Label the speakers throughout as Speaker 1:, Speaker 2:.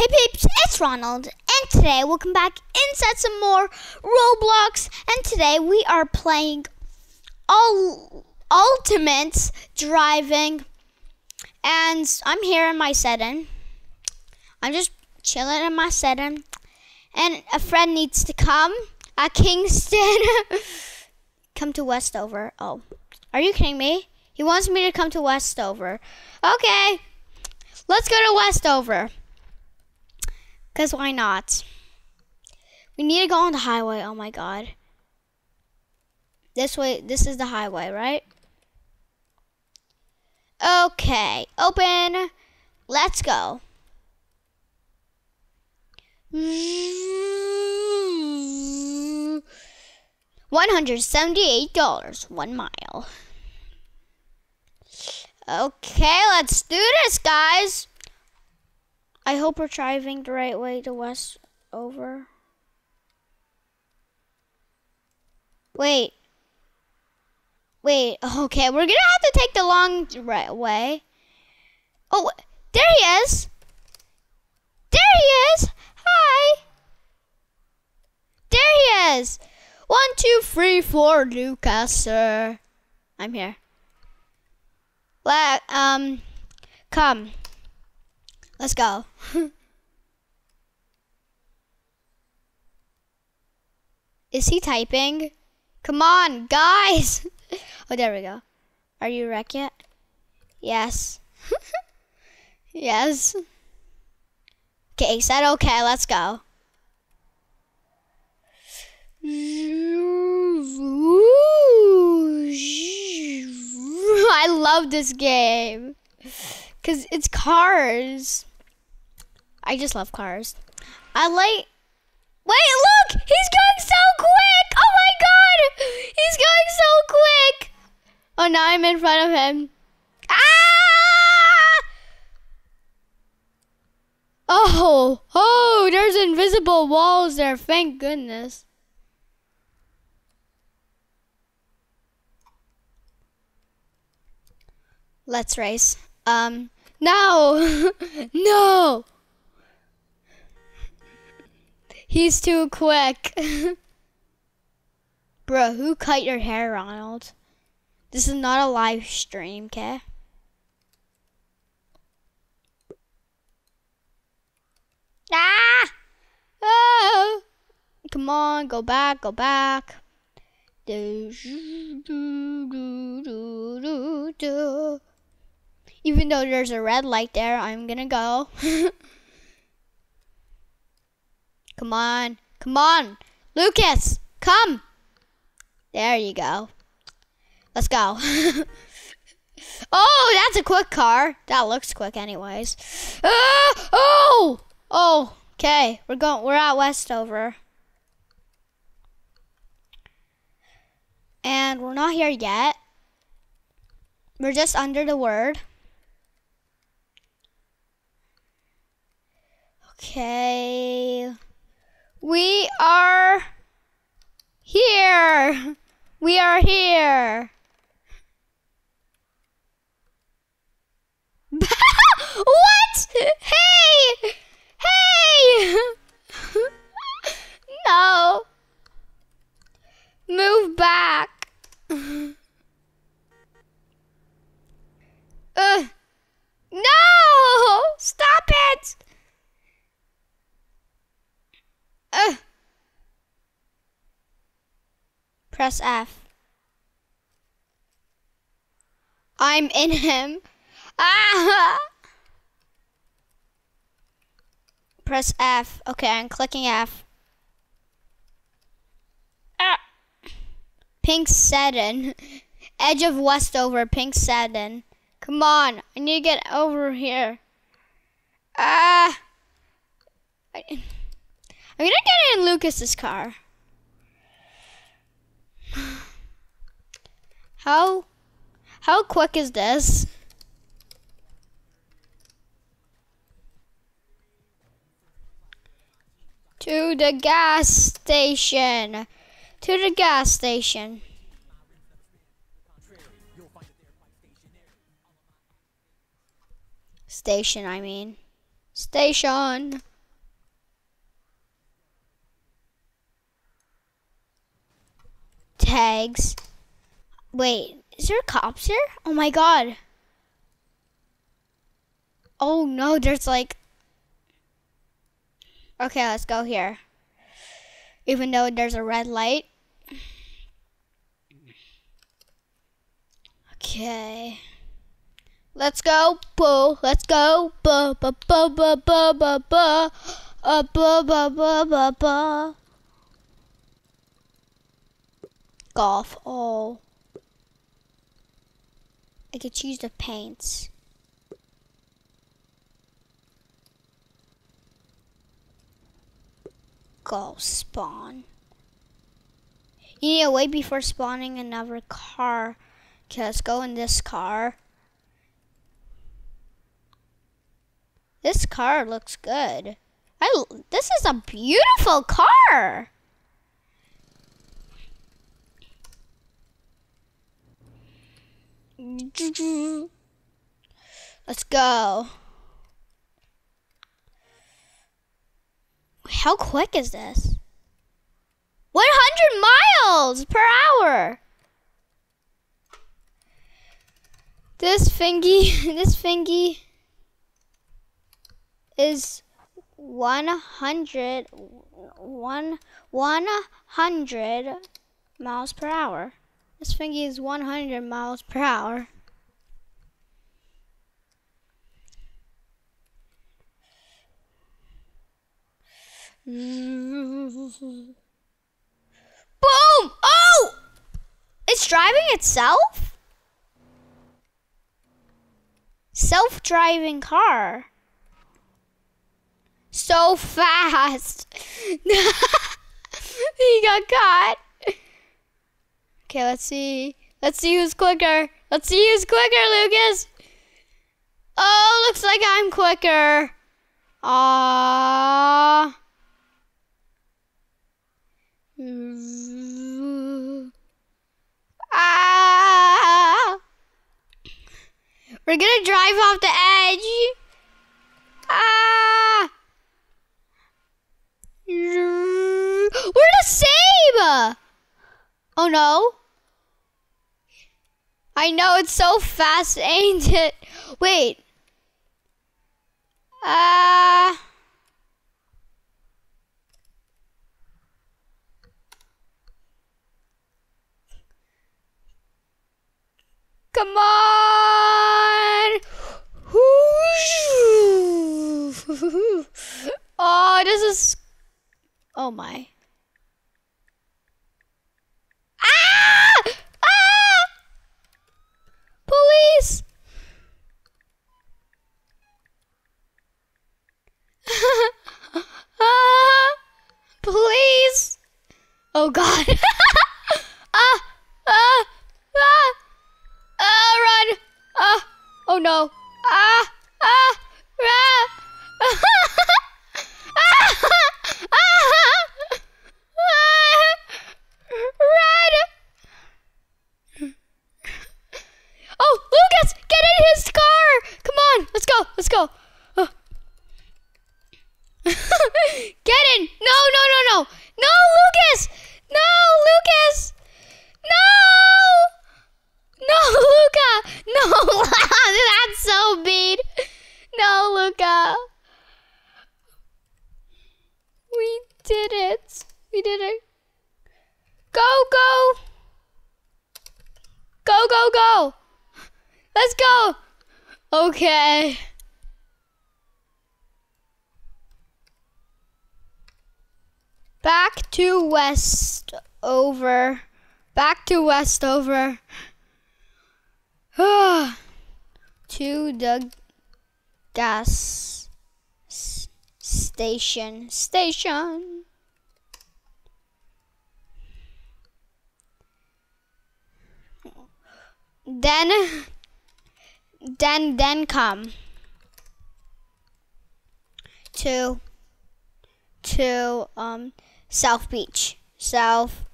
Speaker 1: Hey peeps, it's Ronald, and today welcome back inside some more Roblox, and today we are playing all Ultimate Driving, and I'm here in my setting. I'm just chilling in my setting, and a friend needs to come at Kingston. come to Westover. Oh, are you kidding me? He wants me to come to Westover. Okay, let's go to Westover. Because why not? We need to go on the highway. Oh my god. This way, this is the highway, right? Okay, open. Let's go. One hundred seventy-eight dollars, one mile. Okay, let's do this, guys. I hope we're driving the right way to west over. Wait. Wait, okay, we're gonna have to take the long right way. Oh, there he is. There he is. Hi. There he is. One, two, three, four, Newcastle. I'm here. Let, um, come. Let's go. Is he typing? Come on, guys. oh, there we go. Are you wrecked yet? Yes. yes. Okay, he said okay, let's go. I love this game. Because it's cars. I just love cars. I like. Wait, look! He's going so quick! Oh my god! He's going so quick! Oh, now I'm in front of him. Ah! Oh, oh, there's invisible walls there. Thank goodness. Let's race. Um, no! no! He's too quick. Bro, who cut your hair, Ronald? This is not a live stream, okay? Ah! Oh! Come on, go back, go back. Even though there's a red light there, I'm gonna go. Come on. Come on. Lucas, come. There you go. Let's go. oh, that's a quick car. That looks quick anyways. Ah, oh! Oh, okay. We're going we're at Westover. And we're not here yet. We're just under the word. Okay. We are here. We are here. what? Hey! Hey! no. Move back. uh. No! Stop it! Uh. Press F. I'm in him. Ah! Press F. Okay, I'm clicking F. Ah. Pink Seddon. Edge of Westover, Pink Seddon. Come on, I need to get over here. Ah! I I'm gonna get in Lucas's car. How how quick is this? To the gas station. To the gas station. Station, I mean. Station. Legs. Wait, is there cops here? Oh my god. Oh no, there's like. Okay, let's go here. Even though there's a red light. Okay. Let's go, boo. Let's go, boo, boo, boo, Golf. Oh. I could choose the paints. Golf spawn. You need to wait before spawning another car. Okay, let's go in this car. This car looks good. I, this is a beautiful car. Let's go. How quick is this? 100 miles per hour. This thingy, this thingy is 100, one, 100 miles per hour. This thingy is 100 miles per hour. Boom! Oh! It's driving itself? Self-driving car so fast. he got caught. Okay, let's see. Let's see who's quicker. Let's see who's quicker, Lucas. Oh, looks like I'm quicker. Ah. Ah. We're gonna drive off the edge. Ah. We're the same! Oh no. I know it's so fast, ain't it? Wait. Uh, come on! oh, this is Oh my. Ah! Police! ah! Police! Oh god. ah! Ah! Ah! Ah! Run! Ah! Oh no! Ah! Ah! Ah! Let's go. Oh. Get in. No, no, no, no. No, Lucas. No, Lucas. No. No, Luca. No, that's so mean. No, Luca. We did it. We did it. Go, go. Go, go, go. Let's go. Okay. Back to west over. Back to Westover. to the gas station. Station. Then, then, then come to, to, um, South Beach. South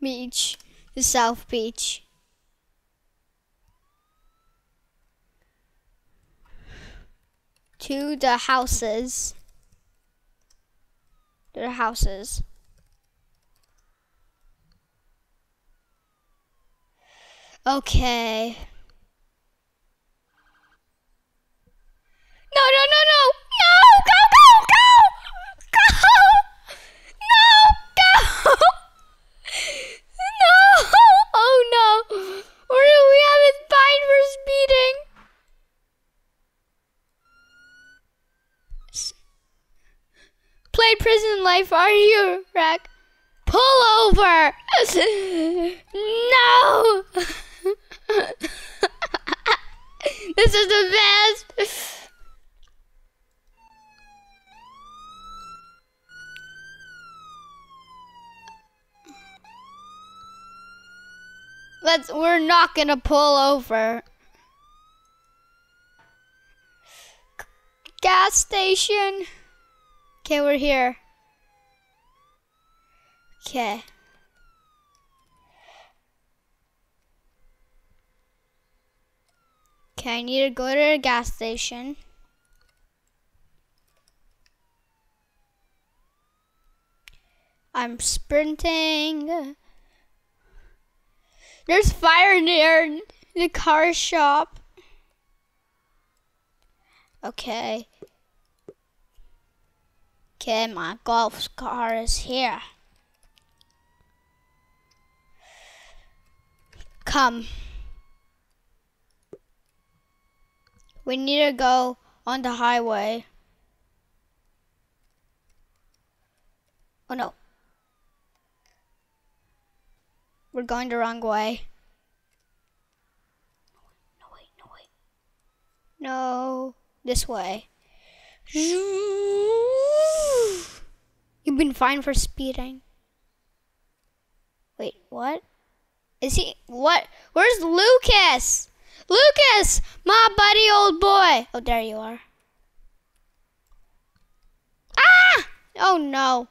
Speaker 1: Beach. The South Beach. To the houses. To the houses. Okay. No, no, no, no. No, go, go, go. Go. No, go. No. Oh, no. Or we have it fine for speeding. Play prison life, are you, Rack? Pull over. No. this is the best. Let's we're not gonna pull over. Gas station. Okay, we're here. Okay. Okay, I need to go to the gas station. I'm sprinting. There's fire near the car shop. Okay. Okay, my golf car is here. Come. We need to go on the highway. Oh no. We're going the wrong way. No, wait, no, wait. No, this way. You've been fined for speeding. Wait, what? Is he, what? Where's Lucas? Lucas, my buddy old boy. Oh, there you are. Ah! Oh no.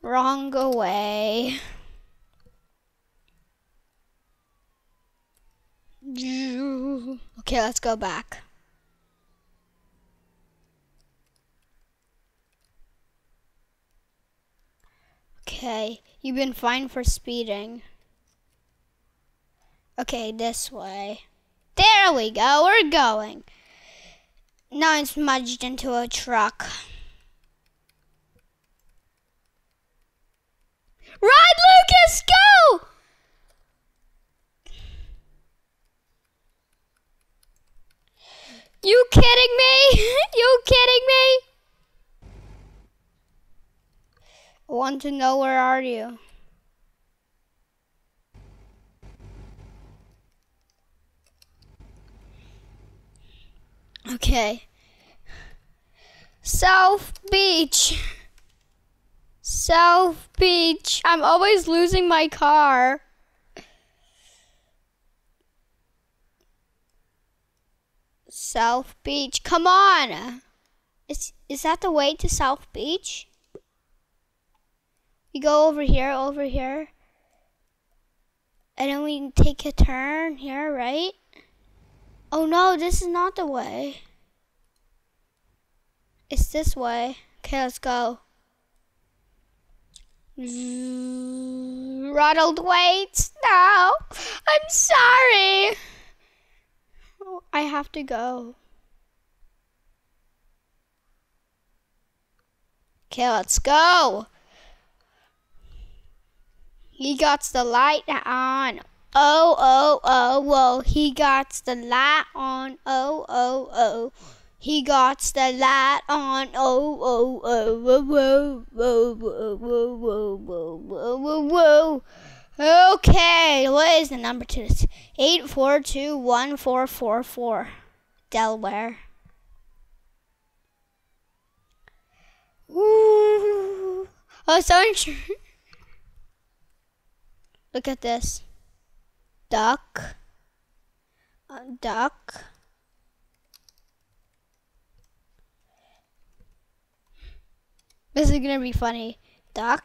Speaker 1: Wrong way. Okay, let's go back. Okay, you've been fined for speeding. Okay, this way. There we go, we're going. Now it's smudged into a truck. Ride, Lucas, go! You kidding me? you kidding me? I want to know where are you? Okay. South Beach. South Beach. I'm always losing my car. South Beach. Come on. Is is that the way to South Beach? We go over here, over here. And then we take a turn here, right? Oh no, this is not the way. It's this way. Okay, let's go. Ronald waits. No, I'm sorry. I have to go. Okay, let's go. He got the light on. Oh, oh, oh, whoa. He got the light on. Oh, oh, oh. He got the light on. Oh, oh, oh, whoa, whoa, whoa, whoa, whoa, whoa, whoa, whoa, whoa, whoa. Okay, what is the number to this? Eight four two one four four four, Delaware. Ooh. Oh, so. Look at this. Duck. Uh, duck. This is gonna be funny. Duck.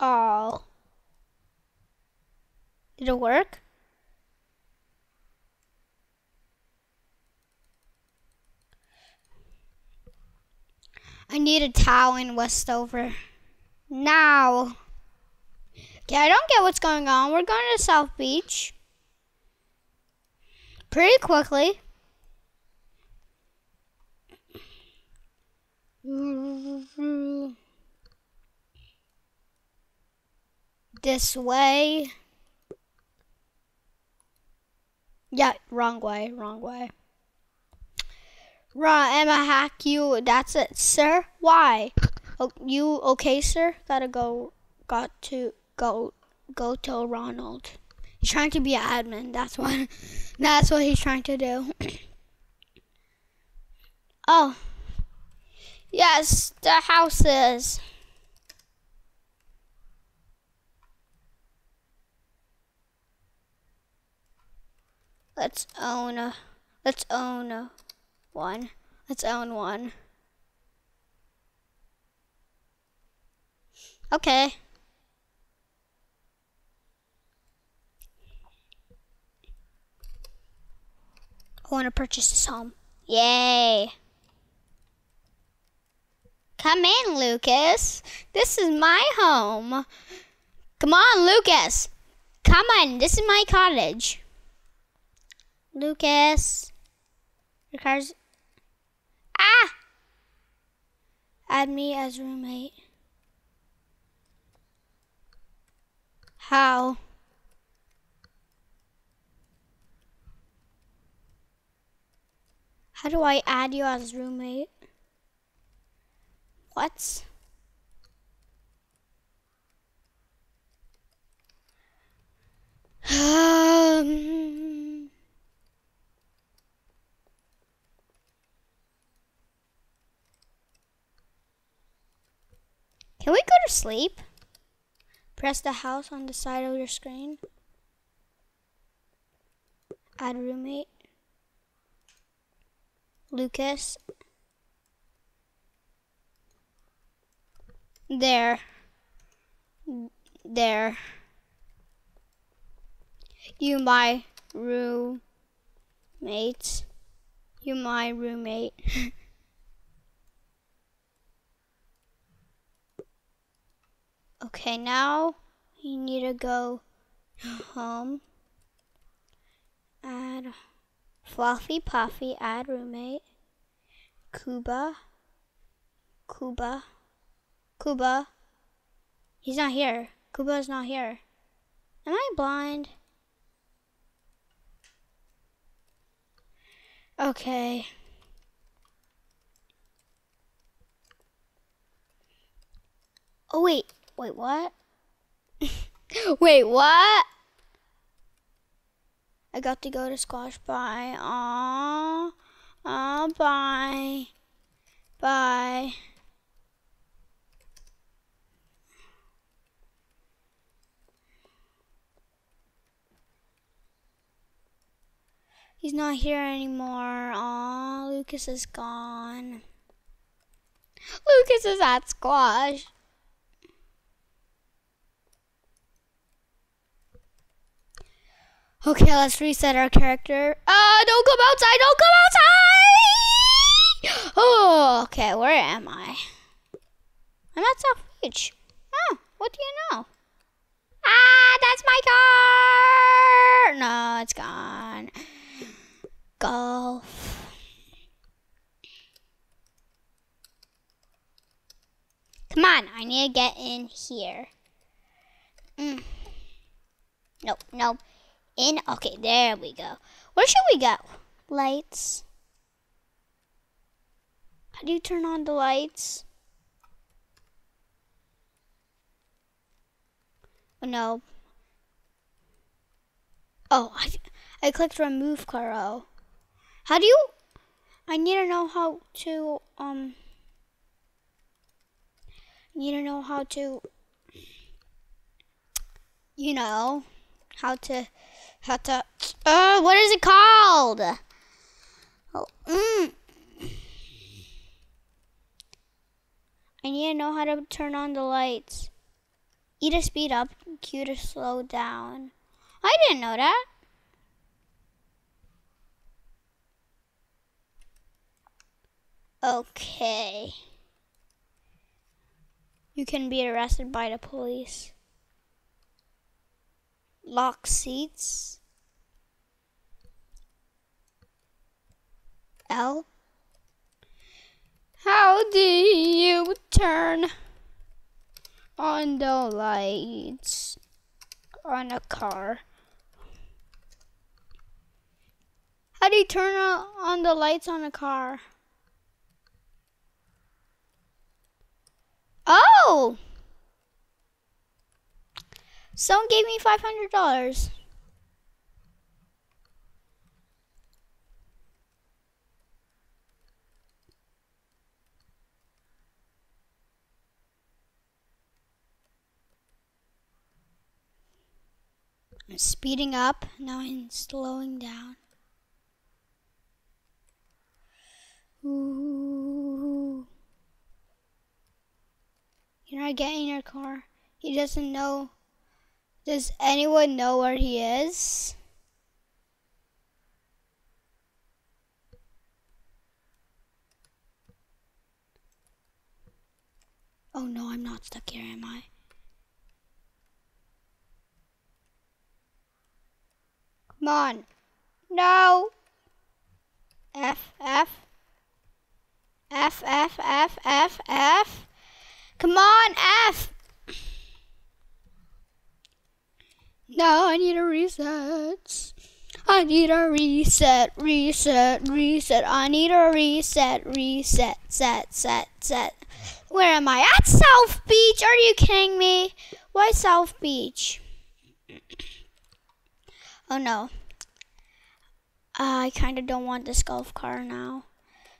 Speaker 1: All. Did it work? I need a towel in Westover. Now. Okay, I don't get what's going on. We're going to South Beach. Pretty quickly. This way. Yeah, wrong way, wrong way. Right, Emma hack you. That's it, sir. Why? Oh, you okay, sir? Gotta go. Got to go. Go tell Ronald. He's trying to be an admin. That's what. That's what he's trying to do. oh. Yes, the houses. Let's own a. Let's own a one. Let's own one. Okay. I want to purchase this home. Yay. Come in, Lucas. This is my home. Come on, Lucas. Come on. This is my cottage. Lucas. Your car's. Ah! Add me as roommate. How? How do I add you as roommate? What? Um, can we go to sleep? Press the house on the side of your screen. Add roommate. Lucas. There. There. You my roommate. You my roommate. okay, now you need to go home. Add Fluffy Puffy, add roommate. Cuba. Cuba. Cuba. He's not here. Cuba is not here. Am I blind? Okay. Oh, wait. Wait, what? wait, what? I got to go to squash. Bye. Aww. Aw, bye. Bye. He's not here anymore. Aw, Lucas is gone. Lucas is at squash. Okay, let's reset our character. Uh, don't come outside, don't come outside! Oh, okay, where am I? I'm at South Beach. Oh, what do you know? Ah, that's my car! No, it's gone. Golf. Come on, I need to get in here. Mm. Nope, nope. In, okay, there we go. Where should we go? Lights. How do you turn on the lights? Oh, no. Oh, I, I clicked remove Caro. How do you, I need to know how to, um, need to know how to, you know, how to how to, uh, what is it called? Oh, mm. I need to know how to turn on the lights. E to speed up, Q to slow down. I didn't know that. Okay. You can be arrested by the police. Lock seats. L. How do you turn on the lights on a car? How do you turn on the lights on a car? Oh! Someone gave me $500. I'm speeding up, now I'm slowing down. Ooh. You're not getting your car. He doesn't know. Does anyone know where he is? Oh no, I'm not stuck here, am I? Come on. No. F, F. F, F, F, F, F. Come on, F. No, I need a reset. I need a reset, reset, reset. I need a reset, reset, set, set, set. Where am I? At South Beach. Are you kidding me? Why South Beach? Oh no. Uh, I kind of don't want this golf car now.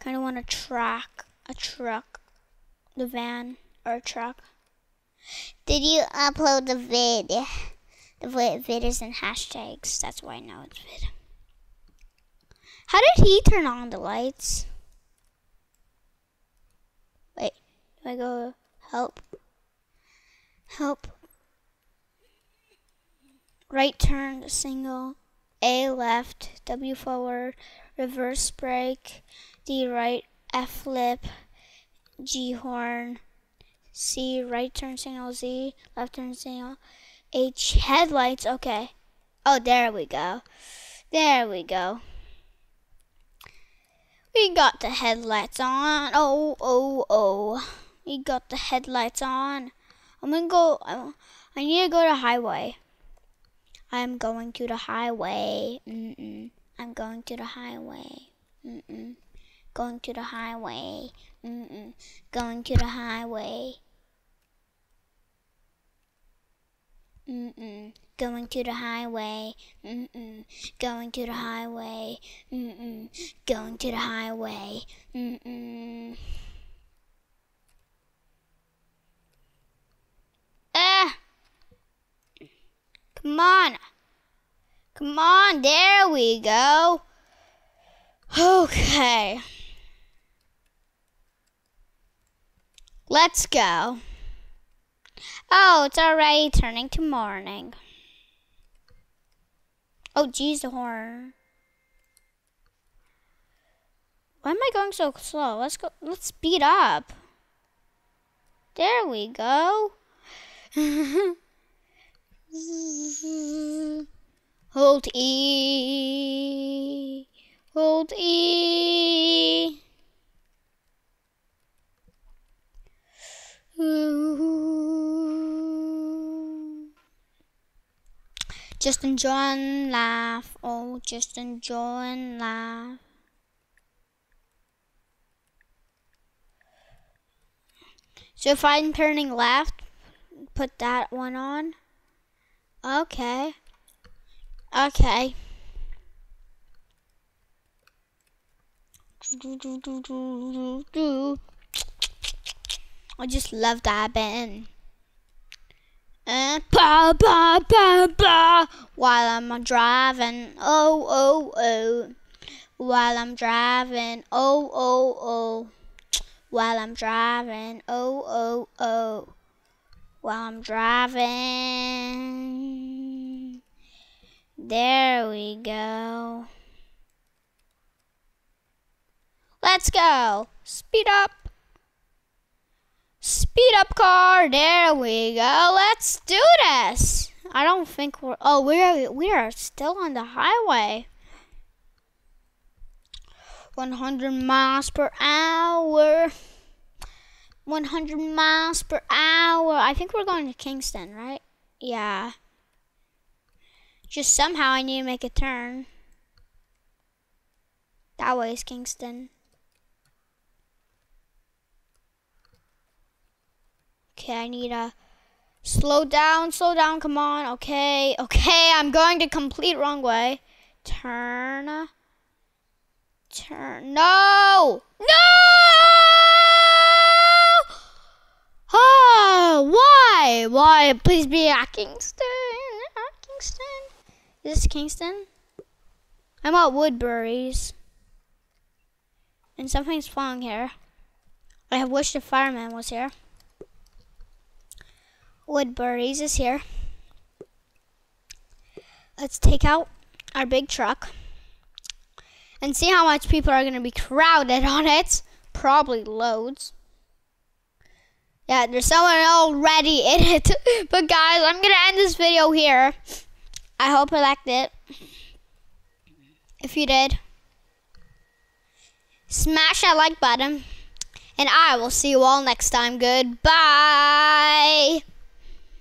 Speaker 1: Kind of want a truck, a truck, the van or a truck.
Speaker 2: Did you upload the vid? Vid is in hashtags. That's why I know it's vid.
Speaker 1: How did he turn on the lights? Wait, do I go help? Help. Right turn, single. A left, W forward, reverse brake, D right, F flip, G horn, C right turn signal, Z left turn signal, H headlights. Okay. Oh, there we go. There we go. We got the headlights on. Oh, oh, oh. We got the headlights on. I'm gonna go. I need to go to highway. I'm going to the highway. Mm-mm. I'm going to the highway. Mm-mm. Going to the highway. Going to the highway. Mm-mm. Going to the highway. Mm-mm. Going to the highway. Mm-mm. Going to the highway. Mm-mm. Ah! Come on. Come on, there we go. Okay. Let's go. Oh, it's already turning to morning. Oh, geez, the horn. Why am I going so slow? Let's go. Let's speed up. There we go. Hold E. Hold E. Just enjoy and laugh. Oh, just enjoy and laugh. So if I'm turning left, put that one on. Okay. Okay. I just love that. And ba ba ba ba while I'm driving. Oh oh oh. While I'm driving. Oh oh oh. While I'm driving. Oh oh oh while I'm driving. There we go. Let's go. Speed up. Speed up car. There we go. Let's do this. I don't think we're. Oh, we are. We are still on the highway. 100 miles per hour. 100 miles per hour. I think we're going to Kingston, right? Yeah. Just somehow I need to make a turn. That way is Kingston. Okay, I need a slow down, slow down, come on. Okay, okay, I'm going to complete wrong way. Turn. Turn. No! No! Oh, why? Why? Please be at Kingston. At Kingston. Is this Kingston? I'm at Woodbury's. And something's falling here. I have wished the fireman was here. Woodbury's is here. Let's take out our big truck and see how much people are going to be crowded on it. Probably loads. Yeah, there's someone already in it. but guys, I'm going to end this video here. I hope you liked it. If you did, smash that like button. And I will see you all next time. Goodbye.